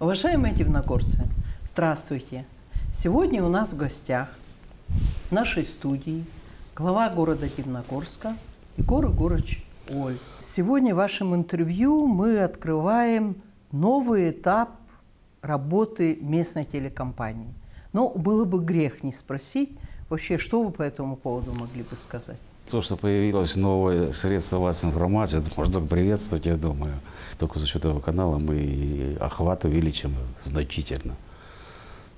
Уважаемые дивногорцы, здравствуйте! Сегодня у нас в гостях в нашей студии глава города Дивногорска Егор Егорович Оль. Сегодня в вашем интервью мы открываем новый этап работы местной телекомпании. Но было бы грех не спросить, вообще, что вы по этому поводу могли бы сказать? То, что появилось новое средство массовой информации, это можно только приветствовать, я думаю. Только за счет этого канала мы охват увеличим значительно.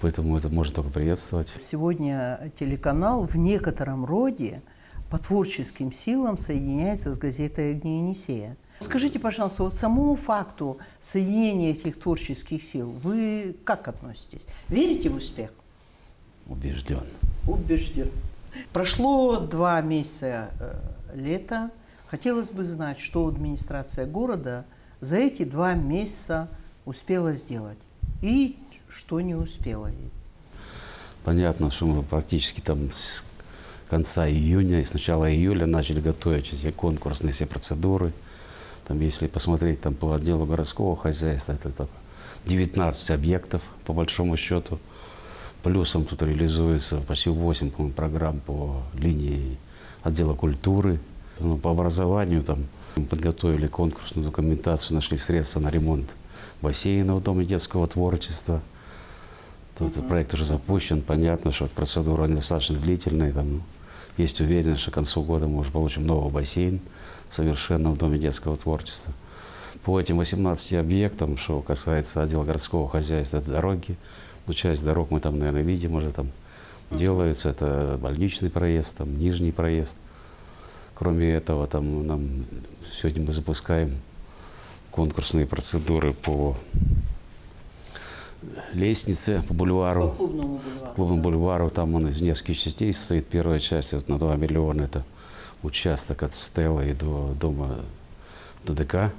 Поэтому это можно только приветствовать. Сегодня телеканал в некотором роде по творческим силам соединяется с газетой «Огни Енисея». Скажите, пожалуйста, вот самому факту соединения этих творческих сил вы как относитесь? Верите в успех? Убежден. Убежден. Прошло два месяца э, лета. Хотелось бы знать, что администрация города за эти два месяца успела сделать и что не успела. Понятно, что мы практически там с конца июня и с начала июля начали готовить эти конкурсные все процедуры. Там, если посмотреть там, по отделу городского хозяйства, это 19 объектов по большому счету. Плюсом тут реализуется почти 8 по программ по линии отдела культуры. Ну, по образованию там подготовили конкурсную документацию, нашли средства на ремонт бассейна в Доме детского творчества. Тут угу. проект уже запущен, понятно, что процедура достаточно длительная. Там, есть уверенность, что к концу года мы уже получим новый бассейн совершенно в Доме детского творчества. По этим 18 объектам, что касается отдела городского хозяйства, это дороги, ну, часть дорог мы там, наверное, видим уже там делаются. Это больничный проезд, там, нижний проезд. Кроме этого, там, нам, сегодня мы запускаем конкурсные процедуры по лестнице по бульвару. По клубному бульвару. Клубному бульвару. Там он из нескольких частей состоит. Первая часть вот, на 2 миллиона. Это участок от Стелла и до дома до ДК.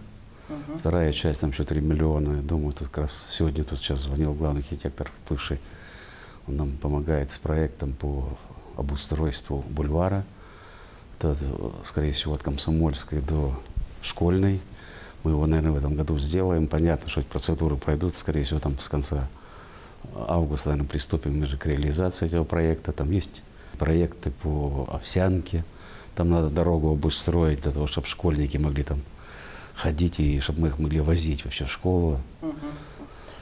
Угу. Вторая часть, там еще 3 миллиона. Я думаю, тут как раз сегодня тут сейчас звонил главный архитектор бывший. Он нам помогает с проектом по обустройству бульвара. Это, скорее всего, от Комсомольской до Школьной. Мы его, наверное, в этом году сделаем. Понятно, что эти процедуры пройдут, скорее всего, там с конца августа, наверное, приступим мы же к реализации этого проекта. Там есть проекты по Овсянке. Там надо дорогу обустроить для того, чтобы школьники могли там ходить и чтобы мы их могли возить вообще в школу.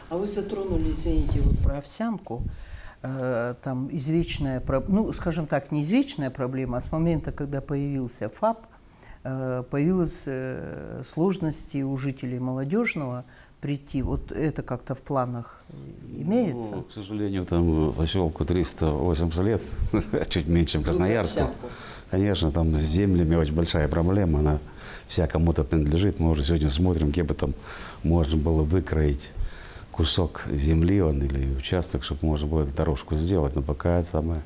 А вы затронули, извините, вот про овсянку. Э, там извечная, ну, скажем так, не извечная проблема, а с момента, когда появился ФАП, э, появилась э, сложности у жителей молодежного прийти. Вот это как-то в планах имеется? Ну, к сожалению, там поселку 380 лет, чуть меньше, чем Красноярску. Конечно, там с землями очень большая проблема. Она вся кому-то принадлежит. Мы уже сегодня смотрим, где бы там можно было выкроить кусок земли он, или участок, чтобы можно было эту дорожку сделать. Но пока это самое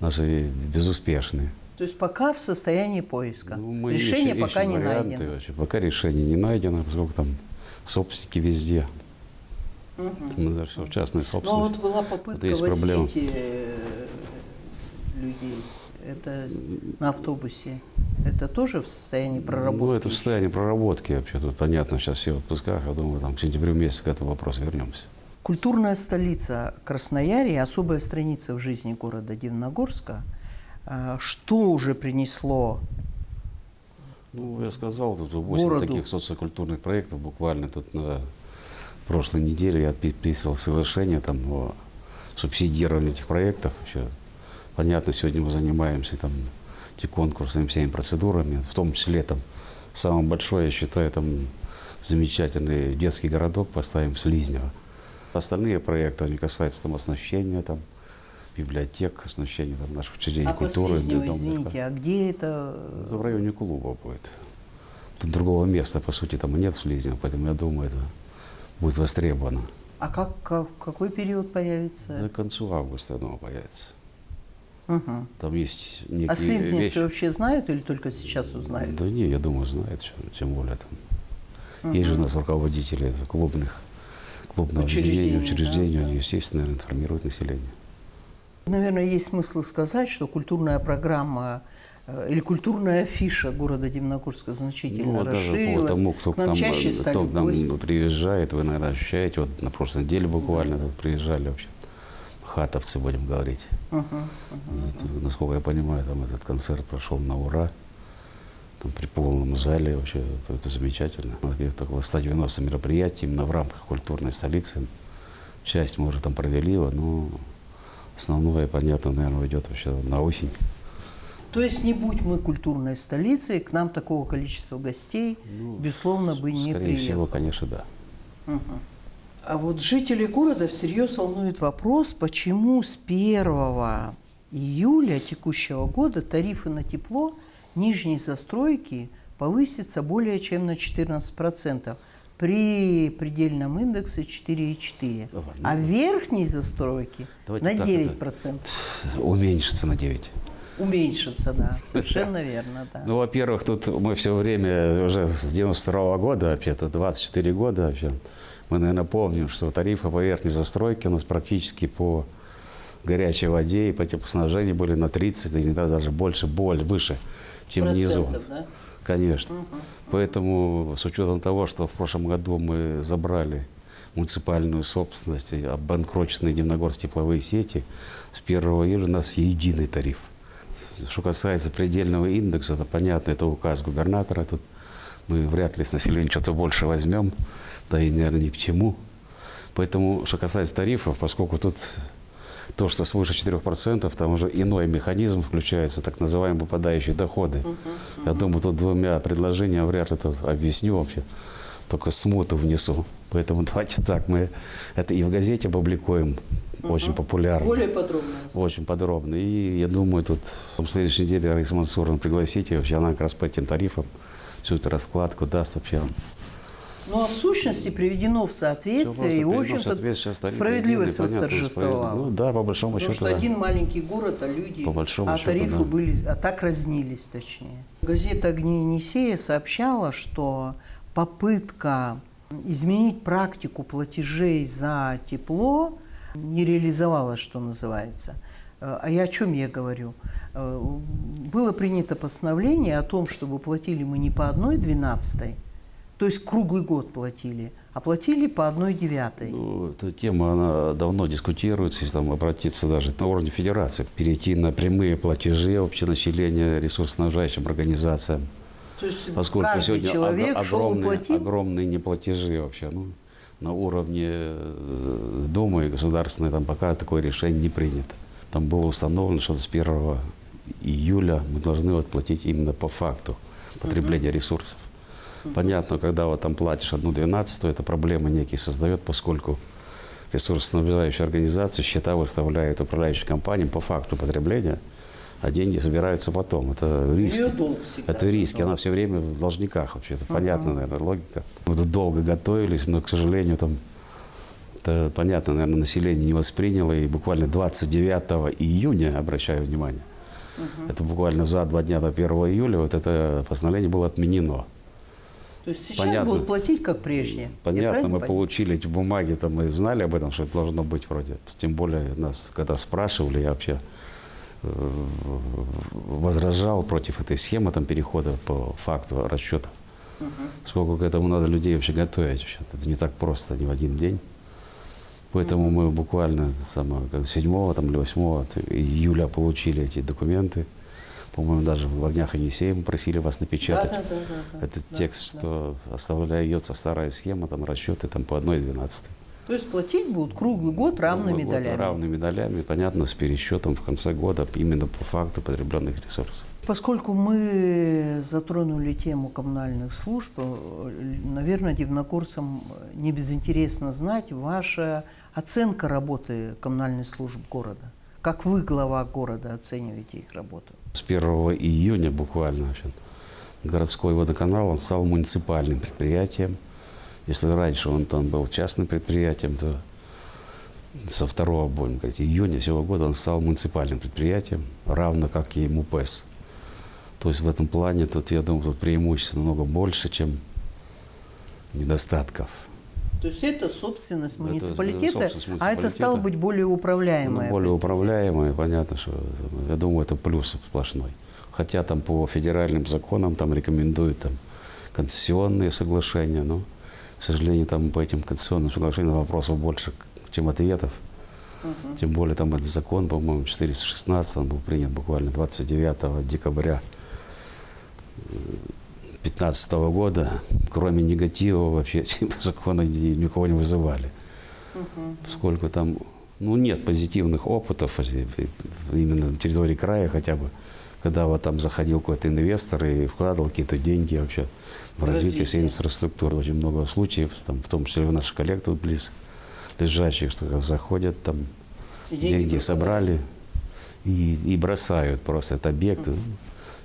наши безуспешные. То есть пока в состоянии поиска. Ну, решение ищем, пока ищем не найдено. Вообще. Пока решение не найдено, поскольку там собственники везде. Угу. Мы даже все в частной собственности. Но вот была попытка вот возить э, людей это на автобусе, это тоже в состоянии проработки? Ну, это в состоянии проработки вообще. Тут понятно, сейчас все в отпусках. Я думаю, там к сентябрю месяце к этому вопросу вернемся. Культурная столица Красноярья, особая страница в жизни города Дивногорска. А, что уже принесло ну, я сказал, тут 8 городу. таких социокультурных проектов буквально тут на прошлой неделе я подписывал соглашение там о субсидировании этих проектов. Еще Понятно, сегодня мы занимаемся там эти конкурсами, всеми процедурами, в том числе там самое большое, я считаю, там замечательный детский городок поставим в Слизнево. Остальные проекты, они касаются там оснащения, там, библиотек, оснащения там, наших учреждений а культуры. Слизнева, дом, извините, а где это? Это в районе клуба будет. Тут другого места, по сути, там нет в Слизнево, поэтому я думаю, это будет востребовано. А как, как, какой период появится? До концу августа, я думаю, появится. Угу. Там есть некие А слизневцы вещи. вообще знают или только сейчас узнают? Да не, я думаю, знают, тем более там. Угу. Есть же у нас руководители клубных, клубного учреждения, учреждений, да, они, естественно, информируют население. Наверное, есть смысл сказать, что культурная программа э, или культурная афиша города Дивногорска значительно Ну, вот даже по расширилась. тому, кто к нам там, чаще э, стали кто к нам гости. приезжает, вы, наверное, ощущаете, вот на прошлой неделе буквально тут приезжали вообще хатовцы, будем говорить. Мгм. И, насколько я понимаю, там этот концерт прошел на ура. Там при полном зале вообще это, это замечательно. Это около 190 мероприятий именно в рамках культурной столицы. Часть мы уже там провели, но основное, понятно, наверное, уйдет вообще на осень. То есть не будь мы культурной столицей, к нам такого количества гостей, безусловно, бы не Ну, Скорее приехало. всего, конечно, да. А вот жителей города всерьез волнует вопрос, почему с 1 июля текущего года тарифы на тепло нижней застройки повысятся более чем на 14% при предельном индексе 4,4, Ладно. а верхней застройки Давайте на так, 9%. Уменьшится на 9. Уменьшится, да, совершенно верно, да. Ну, во-первых, тут мы все время, уже с 92 года, вообще-то 24 года вообще, мы, наверное, помним, что тарифы по верхней застройке у нас практически по горячей воде и по теплоснабжению были на 30, иногда даже больше, боль выше, чем внизу. Процентов, да? Конечно. Поэтому с учетом того, что в прошлом году мы забрали муниципальную собственность, обанкроченные Дивногорск тепловые сети, с 1 июля у нас единый тариф. Что касается предельного индекса, это понятно, это указ губернатора. Тут мы вряд ли с населения что-то больше возьмем, да и, наверное, ни к чему. Поэтому, что касается тарифов, поскольку тут то, что свыше 4%, там уже иной механизм включается, так называемые попадающие доходы. Я думаю, тут двумя предложениями вряд ли тут объясню вообще, только смуту внесу. Поэтому давайте так, мы это и в газете публикуем, очень популярно. Более подробно. Очень подробно. И я думаю, тут в следующей неделе Раиса Мансуровна пригласите, вообще она как раз по этим тарифам всю эту раскладку даст вообще. Ну, а в сущности приведено в соответствие, и, в общем-то, справедливость восторжествовала. Ну да, по большому Потому счету, что да. один маленький город, а люди, По большому а счету, тарифы да. были, а так разнились, точнее. Газета «Огни Енисея» сообщала, что попытка изменить практику платежей за тепло не реализовалась, что называется. Э, А я о чем я говорю? Э, Было принято постановление о том, чтобы платили мы не по одной двенадцатой, то есть круглый год платили, а платили по одной девятой. Ну, эта тема, она давно дискутируется, если там обратиться даже на уровне федерации, перейти на прямые платежи общенаселения ресурсоснабжающим организациям. То есть Поскольку каждый сегодня человек огромные, огромные неплатежи вообще. Ну, на уровне э, Думы и государственной там пока такое решение не принято. Там было установлено, что с 1 июля мы должны вот платить именно по факту потребления ресурсов. Понятно, когда вот там платишь одну двенадцатую, это проблемы некие создает, поскольку ресурсоснабжающая организация счета выставляет управляющим компаниям по факту потребления, а деньги собираются потом. Это риски. Её долг всегда. Это риски, она все время в должниках вообще. Это понятно, наверное, логика. Мы тут долго готовились, но, к сожалению, там это понятно, наверное, население не восприняло. И буквально 29 июня, обращаю внимание, это буквально за два дня до 1 июля, вот это постановление было отменено. То есть сейчас Понятно. будут платить как прежде. Понятно, мы понимаю? получили эти бумаги, там мы знали об этом, что это должно быть вроде. Тем более нас, когда спрашивали, я вообще э, возражал против этой схемы там, перехода по факту расчета. Сколько к этому надо людей вообще готовить. Это не так просто, не в один день. Поэтому мы буквально самое, как 7 там, или 8 июля получили эти документы. По-моему, даже в огнях Енисея мы просили вас напечатать. Да, да, да, да, да. Это Да, текст, да. что оставляется старая схема, там расчеты там, по 1,12. То есть платить будут круглый год равными Круглый год долями. Равными долями, понятно, с пересчетом в конце года именно по факту потребленных ресурсов. Поскольку мы затронули тему коммунальных служб, э, наверное, дивногорцам не безинтересно знать ваша оценка работы коммунальных служб города. Как вы, глава города, оцениваете их работу? С 1 июня буквально вообще, городской водоканал он стал муниципальным предприятием. Если раньше он там был частным предприятием, то со 2 будем говорить, июня сего года он стал муниципальным предприятием, равно как и МУПЭС. То есть в этом плане тут, я думаю, тут преимуществ намного больше, чем недостатков. То есть это собственность Это, муниципалитета, да, собственность а это стало муниципалитета. быть более Ну, управляемое. более управляемое, понятно, что я думаю, это плюс сплошной. Хотя там по федеральным законам там рекомендуют там концессионные соглашения, но, к сожалению, там по этим концессионным соглашениям вопросов больше, чем ответов. Тем более там этот закон, по-моему, 416, он был принят буквально 29 декабря 2015 года. Кроме негатива вообще эти законы ни- никого не вызывали. Поскольку там ну, нет позитивных опытов э, именно на территории края хотя бы, когда вот там заходил какой-то инвестор и вкладывал какие-то деньги вообще в В развитие всей инфраструктуры. Очень много случаев, там, в том числе у наших коллег тут близ лежащих, что заходят там, И деньги, пропадают. собрали и, и бросают просто этот объект.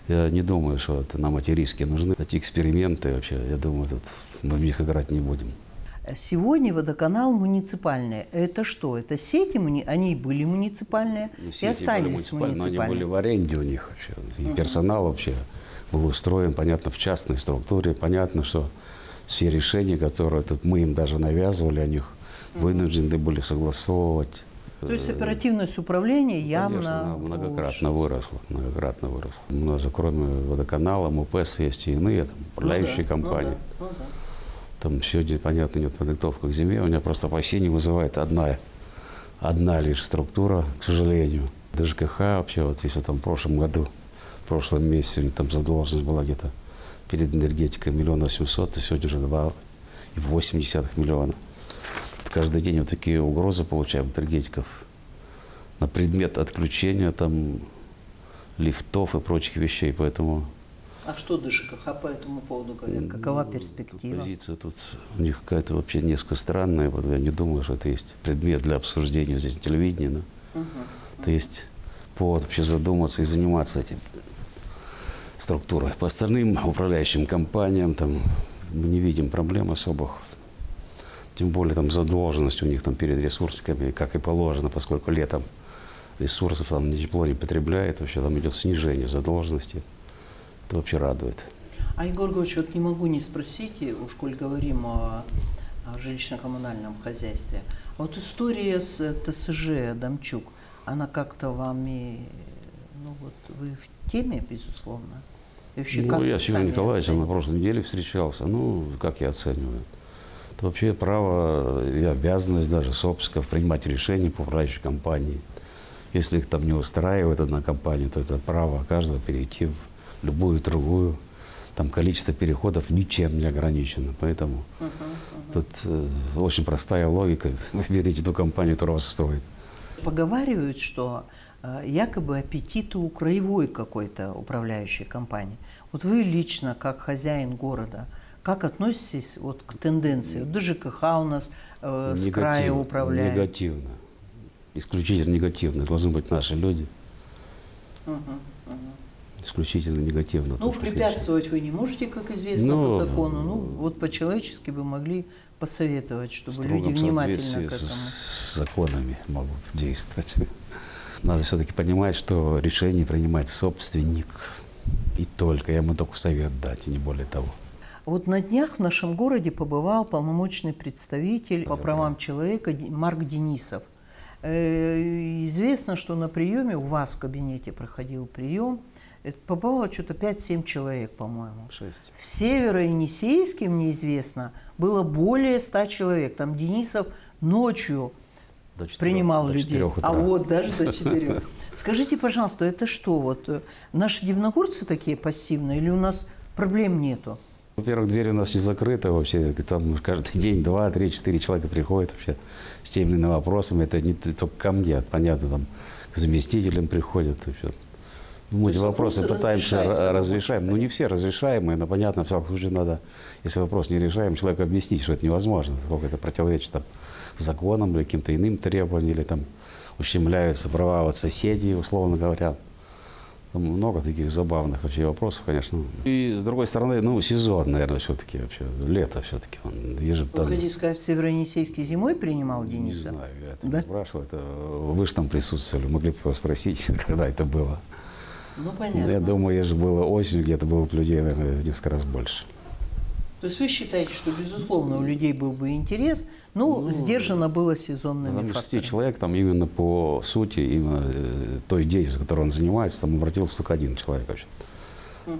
Я не думаю, что это нам эти риски нужны, эти эксперименты вообще. Я думаю, тут мы в них играть не будем. Сегодня водоканал муниципальный. Это что? Это сети, муни- они были муниципальные Ну, и сети были остались муниципальные, но муниципальными. они были в аренде у них вообще. И персонал вообще был устроен, понятно, в частной структуре. Понятно, что все решения, которые тут мы им даже навязывали, о них вынуждены были согласовывать. То есть оперативность управления явно Конечно, многократно улучшилась. выросла, многократно выросла. У нас же кроме водоканала, МУПС есть и иные там, управляющие Ну да, компании. ну да, ну да. Там сегодня, понятно, нет подготовка к зиме. У меня просто опасение вызывает одна, одна лишь структура, к сожалению. ДЖКХ вообще, вот если там в прошлом году, в прошлом месяце у них там задолженность была где-то перед энергетикой миллион восемьсот, то сегодня уже два и восемь десятых миллиона. Каждый день вот такие угрозы получаем от энергетиков на предмет отключения там лифтов и прочих вещей, поэтому А что ДЖКХ по этому поводу говорят? Какова перспектива? Позиция тут у них какая-то вообще несколько странная. Вот я не думаю, что это есть предмет для обсуждения здесь на телевидении. Но это есть повод вообще задуматься и заниматься этим структурой. По остальным управляющим компаниям там мы не видим проблем особых. Тем более там задолженность у них там перед ресурсами, как и положено, поскольку летом ресурсов там тепло не потребляет, вообще там идет снижение задолженности. Это вообще радует. А Егор Григорьевич, вот не могу не спросить, и уж коль говорим о, о жилищно-коммунальном хозяйстве. А вот история с э, ТСЖ Адамчук, она как-то вами, ну вот вы в теме, безусловно? И вообще, Ну, я с Юрием Николаевичем на прошлой неделе встречался. Ну, как я оцениваю? Это вообще право и обязанность даже собственников принимать решения по управляющей компании. Если их там не устраивает одна компания, то это право каждого перейти в любую другую. Там количество переходов ничем не ограничено. Поэтому тут э, очень простая логика. Выберите ту компанию, которая вас устроит. Поговаривают, что э, якобы аппетиты у краевой какой-то управляющей компании. Вот вы лично, как хозяин города, как относитесь вот к тенденции? Вот ДЖКХ у нас э, с края управляет. Негативно. Исключительно негативно. Должны быть наши люди. Исключительно негативно. Ну, что препятствовать вы не можете, как известно, Ну, по закону. Ну, вот по-человечески бы могли посоветовать, чтобы люди внимательно к с- этому. с законами могут действовать. Надо все-таки понимать, что решение принимает собственник. И только. Я ему только совет дать, и не более того. Вот на днях в нашем городе побывал полномочный представитель по правам человека Марк Денисов. Э, Известно, что на приеме у вас в кабинете проходил прием. Это побывало что-то 5-7 человек, по-моему. Шесть. В Северо-Енисейске, мне известно, было более 100 человек. Там Денисов ночью До четырех- принимал до людей. утра. А вот даже до четырех. Скажите, пожалуйста, это что? Вот э, наши дивногорцы такие пассивные или у нас проблем нету? Во-первых, дверь у нас не закрыта вообще. Там каждый день два, три, четыре человека приходят вообще с теми иными вопросами. Это не только ко мне, понятно, там к заместителям приходят. вообще. Ну, Мы эти вопросы пытаемся разрешаем. Ну, не все разрешаемые, но понятно, в всяком случае надо, если вопрос не решаем, человеку объяснить, что это невозможно, сколько это противоречит там, законам или каким-то иным требованиям, или там ущемляются права вот соседей, условно говоря. Там много таких забавных вообще вопросов, конечно. И с другой стороны, ну, сезон, наверное, все-таки вообще. Лето все-таки. Он ежи- Вы там- хотите сказать, в Северо-Енисейске зимой принимал не Дениса? знаю, я это Да? не спрашивал. Это вы же там присутствовали, могли бы его спросить, когда это было. Ну, Ну, понятно. Я думаю, если было осенью, где-то было бы людей, наверное, в несколько раз больше. То есть вы считаете, что, безусловно, у людей был бы интерес, но Ну, сдержано было сезонными Там из шести факторами. человек, там именно по сути, именно э, той деятельности, которой он занимается, там обратился только один человек вообще.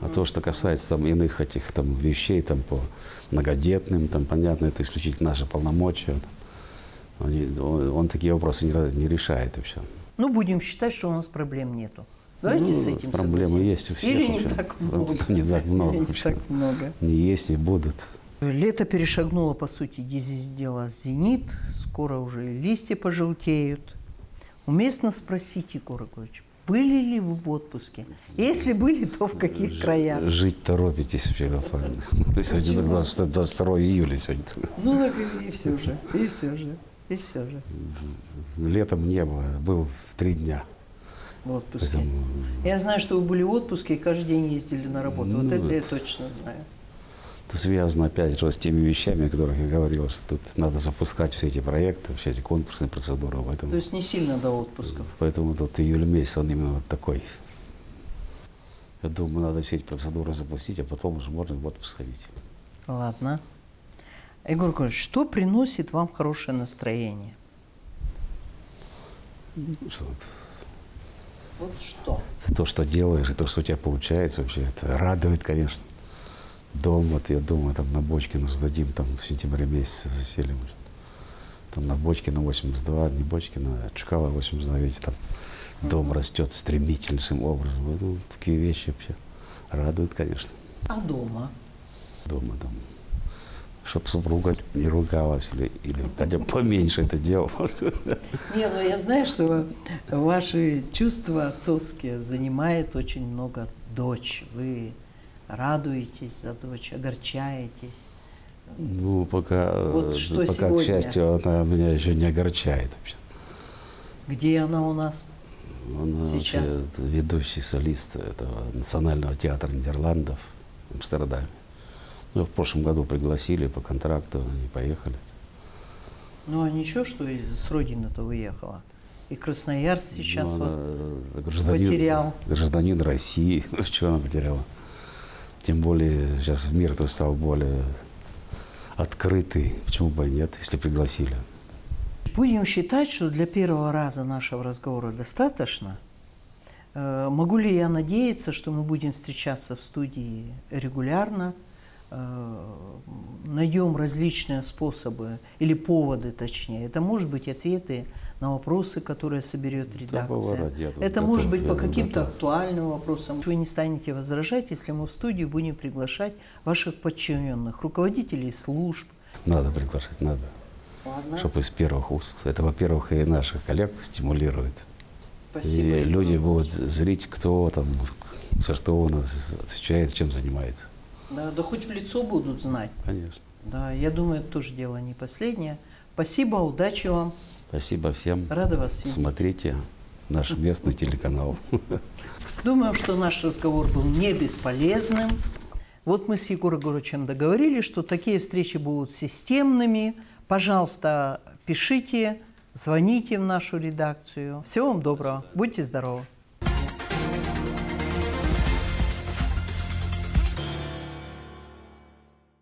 А то, что касается там иных этих там вещей, там по многодетным, там понятно, это исключительно наши полномочия. Там. Они- он, он такие вопросы не, не решает вообще. Ну, будем считать, что у нас проблем нету. Давайте Ну, с этим проблемы согласимся. есть у всех Или не так много. Не так много Или не так много. Не есть и будут. Лето перешагнуло, по сути, дело зенит. Скоро уже листья пожелтеют. Уместно спросить, Егор Егорович, были ли вы в отпуске? Если были, то в каких Ж- краях? Жить торопитесь вообще, Гафар. Сегодня так 20 22 июля сегодня. Ну, так и, и все же, и все же, и все же. Летом не было, был в три дня. В отпуске. Поэтому Я знаю, что вы были в отпуске и каждый день ездили на работу. вот Ну, это я это- точно знаю. это связано опять же с теми вещами, о которых я говорил, что тут надо запускать все эти проекты, все эти конкурсные процедуры. Поэтому, То есть не сильно до отпусков. поэтому тут июль месяц, он именно вот такой. Я думаю, надо все эти процедуры запустить, а потом уже можно в отпуск ходить. Ладно. Егор Егорович, что приносит вам хорошее настроение? Что вот Вот что? то, что делаешь, и то, что у тебя получается, вообще это радует, конечно. Дом, вот я думаю, там на Бочкина сдадим, там в сентябре месяце заселим. Там на Бочкина 82, не Бочкина, а Чкала 82, видите, там дом растет стремительнейшим образом. Ну, такие вещи вообще радуют, конечно, А дома? дома там. Чтоб супруга не ругалась или, или хотя бы поменьше это делала. Не, ну я знаю, что ваши чувства отцовские занимает очень много дочь. Вы радуетесь за дочь, огорчаетесь. Ну, пока, Вот э, что пока к счастью, она меня еще не огорчает вообще. Где она у нас? Он Сейчас. вообще ведущий солист этого Национального театра Нидерландов в Амстердаме. Ну, в прошлом году пригласили по контракту, они поехали. Ну а ничего, что с родины-то уехала. И Красноярск сейчас Ну, вот. она, э, гражданин, потерял. Гражданин России. Что она потеряла? Тем более сейчас мир-то стал более открытый. Почему бы и нет, если пригласили? Будем считать, что для первого раза нашего разговора достаточно. Э, Могу ли я надеяться, что мы будем встречаться в студии регулярно, найдем различные способы или поводы, точнее. Это может быть ответы на вопросы, которые соберет Да, редакция. ради, я тут Это готов, может быть по каким-то актуальным вопросам. Вы не станете возражать, если мы в студию будем приглашать ваших подчиненных, руководителей служб. Надо приглашать, надо. Ладно. Чтобы из первых уст. Это, во-первых, и наших коллег стимулирует. Спасибо. И люди будут зрить, кто там, за что у нас отвечает, чем занимается. Да, да хоть в лицо будут знать. Конечно. Да, я думаю, это тоже дело не последнее. Спасибо, удачи вам. Спасибо всем. Рада вас видеть. Смотрите наш местный телеканал. Думаю, что наш разговор был не бесполезным. Вот мы с Егором Егоровичем договорились, что такие встречи будут системными. Пожалуйста, пишите, звоните в нашу редакцию. Всего вам доброго. Будьте здоровы.